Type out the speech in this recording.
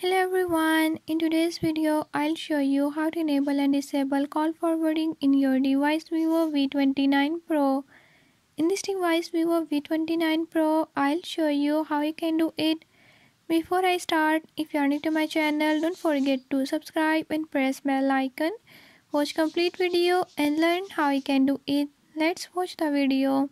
Hello everyone, in today's video I'll show you how to enable and disable call forwarding in your device Vivo V29 Pro. In this device Vivo V29 Pro, I'll show you how you can do it. Before I start, if you are new to my channel, don't forget to subscribe and press bell icon. Watch complete video and learn how you can do it. Let's watch the video.